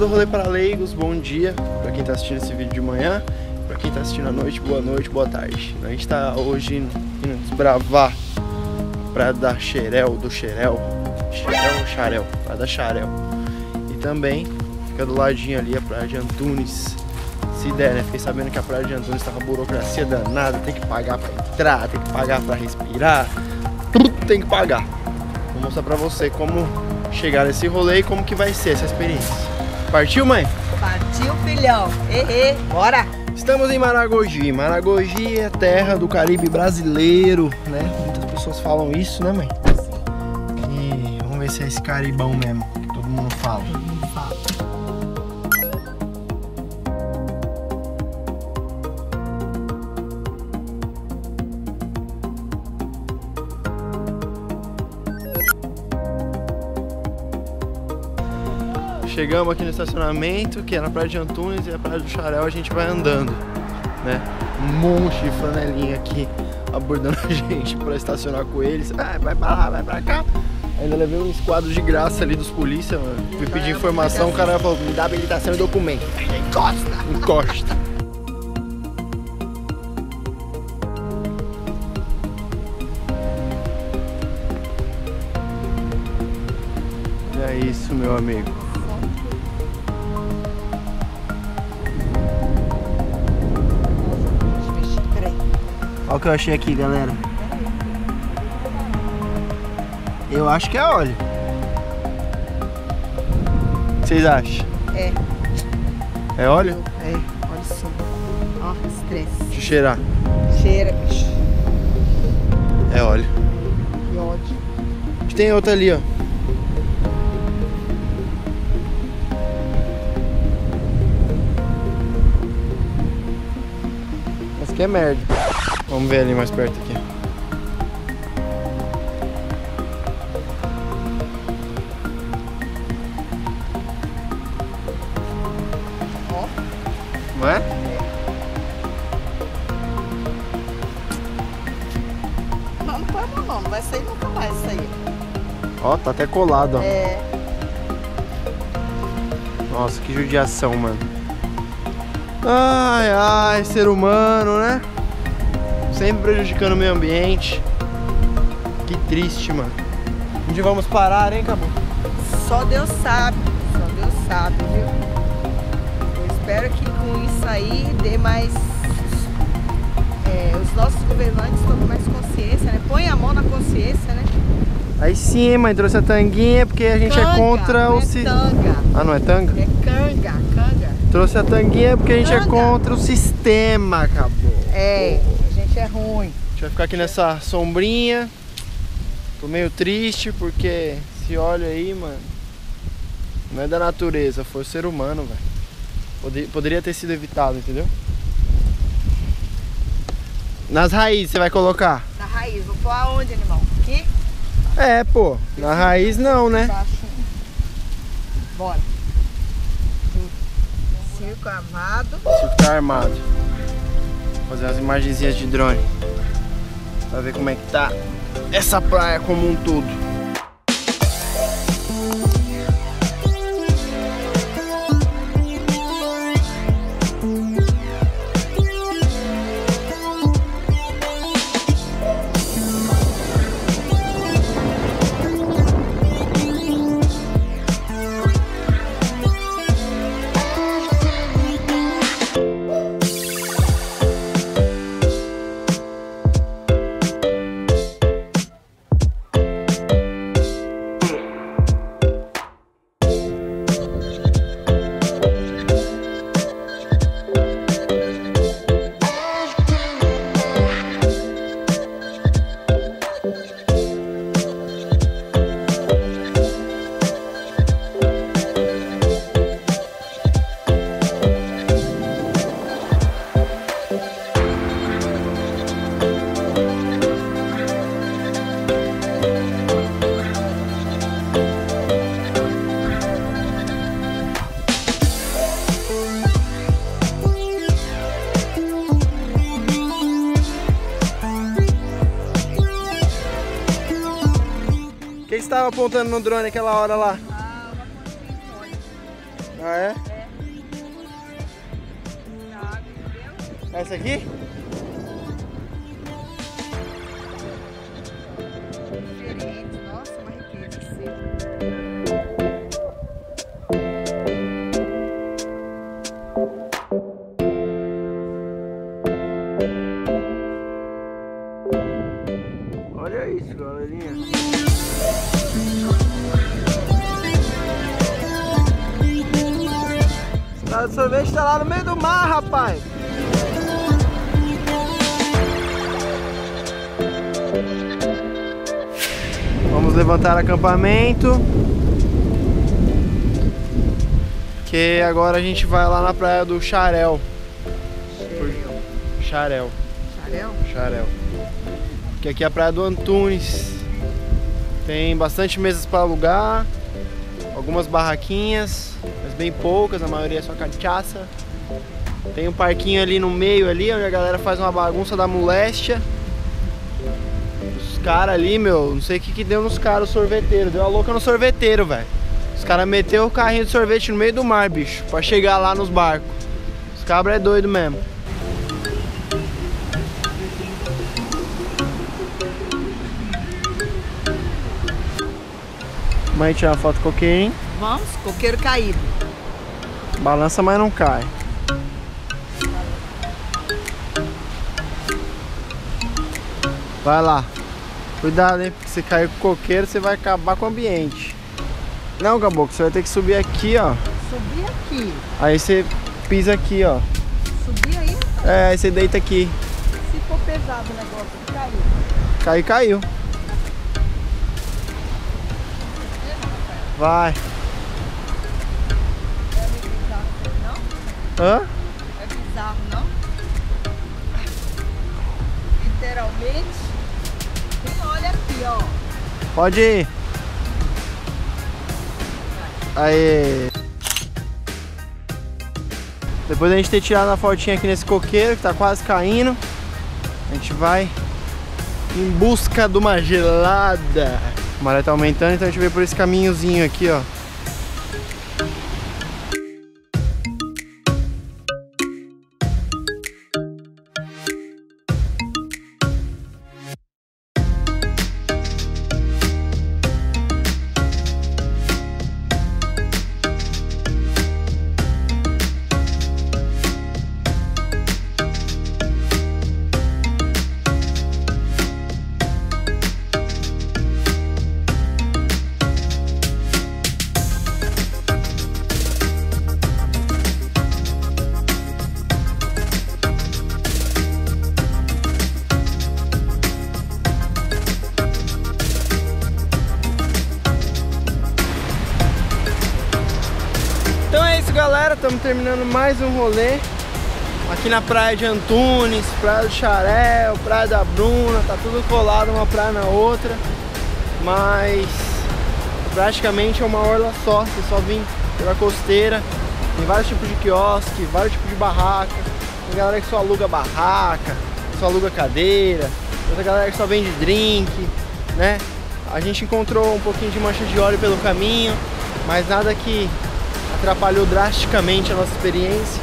do Rolê para Leigos, bom dia para quem está assistindo esse vídeo de manhã, para quem está assistindo à noite, boa noite, boa tarde. A gente está hoje indo desbravar a Praia da Xerel, do Xerel, Xerel Xarel, Praia da Xarel. E também fica do ladinho ali a Praia de Antunes. Se der, né? Fiquei sabendo que a Praia de Antunes tá com burocracia danada, tem que pagar para entrar, tem que pagar para respirar, tudo tem que pagar. Vou mostrar para você como chegar nesse rolê e como que vai ser essa experiência. Partiu, mãe? Partiu, filhão. Ehê, bora! Estamos em Maragogi. Maragogi é terra do Caribe brasileiro, né? Muitas pessoas falam isso, né, mãe? E vamos ver se é esse caribão mesmo que. Todo mundo Chegamos aqui no estacionamento, que é na Praia de Antunes e a Praia do Xarel, a gente vai andando, né? Um monte de flanelinha aqui abordando a gente para estacionar com eles. Ah, vai pra lá, vai pra cá. Ainda levei um esquadro de graça ali dos polícia, mano. Fui pedir informação, o cara falou, me dá habilitação e documento. Encosta! Encosta! É isso, meu amigo. Olha o que eu achei aqui, galera. Eu acho que é óleo. O que vocês acham? É, É óleo? é, olha só. Ó, estresse. Deixa eu cheirar. Cheira, bicho. É óleo. Que ódio. Tem outra ali, ó. Mas que é merda. Vamos ver ali mais perto aqui. Ó. Não é? Não, não põe a mão não, não vai sair nunca mais isso aí. Ó, tá até colado, ó. É, Nossa, que judiação, mano. Ai, ai, ser humano, né? Sempre prejudicando o meio ambiente. Que triste, mano. Onde vamos parar, hein, Cabo? só Deus sabe. Só Deus sabe, viu? Eu espero que com isso aí dê mais. é, os nossos governantes tomem mais consciência, né? Põe a mão na consciência, né? Aí sim, mãe, trouxe a tanguinha porque a gente é Canga, contra não o é si... tanga. Ah, não é tanga? É canga, canga. Trouxe a tanguinha porque a gente é Tanga. contra o sistema, acabou. É, é ruim. A gente vai ficar aqui nessa sombrinha. Tô meio triste porque esse óleo aí, mano, não é da natureza, foi o ser humano, velho. Pode- Poderia ter sido evitado, entendeu? Nas raízes você vai colocar? Na raiz, vou pôr aonde, animal? Aqui? É, pô. Na raiz não, né? Embaixo. Bora. Circo armado. Circo tá armado. Fazer umas imagenzinhas de drone. Pra ver como é que tá essa praia como um todo. Quem estava apontando no drone aquela hora lá? Ah, é? É. Na água, entendeu? Essa aqui? Rapaz. Vamos levantar acampamento. Que agora a gente vai lá na praia do Xarel. Xarel. Xarel? Xarel. Que aqui é a praia do Antunes. Tem bastante mesas para alugar, algumas barraquinhas, mas bem poucas, a maioria é só cachaça. Tem um parquinho ali no meio ali, onde a galera faz uma bagunça da moléstia. Os caras ali, meu, não sei o que que deu nos caras, o sorveteiro. Deu a louca no sorveteiro, velho. Os caras meteu o carrinho de sorvete no meio do mar, bicho, pra chegar lá nos barcos. Os cabras é doido mesmo. Mãe, tirar uma foto com o hein? Vamos, coqueiro caído. Balança, mas não cai. Vai lá. Cuidado, hein? Porque se cair com o coqueiro, você vai acabar com o ambiente. Não, Caboclo, você vai ter que subir aqui, ó. Subir aqui. Aí você pisa aqui, ó. Subir aí. É, aí você deita aqui. Se for pesado o negócio, cair. Caiu, caiu. Vai. É bizarro, não? Hã? É bizarro, não? Literalmente. Pode ir. Aí. Depois da gente ter tirado a fotinha aqui nesse coqueiro que tá quase caindo, a gente vai em busca de uma gelada. A maré tá aumentando, então a gente veio por esse caminhozinho aqui, ó. Galera. Estamos terminando mais um rolê aqui na praia de Antunes, praia do Xarel, praia da Bruna. Tá tudo colado uma praia na outra, mas praticamente é uma orla só. Você só vem pela costeira. Tem vários tipos de quiosque, vários tipos de barraca. Tem galera que só aluga barraca, só aluga cadeira. Outra galera que só vende drink, né? A gente encontrou um pouquinho de mancha de óleo pelo caminho, mas nada que atrapalhou drasticamente a nossa experiência.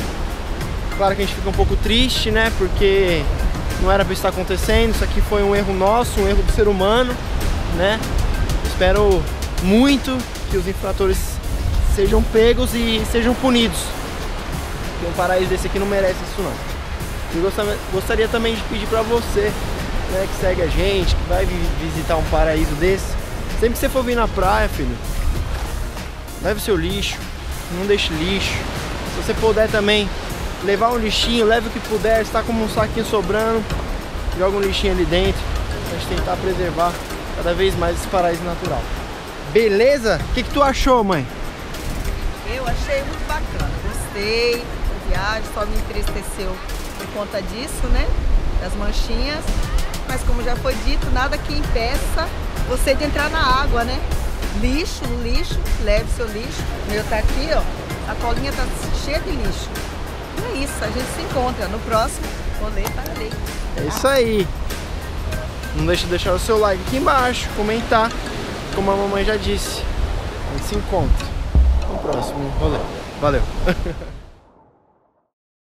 Claro que a gente fica um pouco triste, né? Porque não era para estar acontecendo. Isso aqui foi um erro nosso, um erro do ser humano, né? Espero muito que os infratores sejam pegos e sejam punidos. Porque um paraíso desse aqui não merece isso não. E gostaria, gostaria também de pedir para você, né, que segue a gente, que vai vi- visitar um paraíso desse, sempre que você for vir na praia, filho, leve seu lixo, não deixe lixo. Se você puder também levar um lixinho, leve o que puder, está como um saquinho sobrando, joga um lixinho ali dentro, pra gente tentar preservar cada vez mais esse paraíso natural. Beleza? O que, que tu achou, mãe? Eu achei muito bacana. Gostei da viagem, só me entristeceu por conta disso, né? Das manchinhas. Mas como já foi dito, nada que impeça você de entrar na água, né? Lixo, lixo, leve seu lixo. O meu tá aqui, ó. A colinha tá cheia de lixo. E é isso, a gente se encontra no próximo rolê para lei. É isso aí. Não deixe de deixar o seu like aqui embaixo, comentar, como a mamãe já disse. A gente se encontra no próximo rolê. Valeu!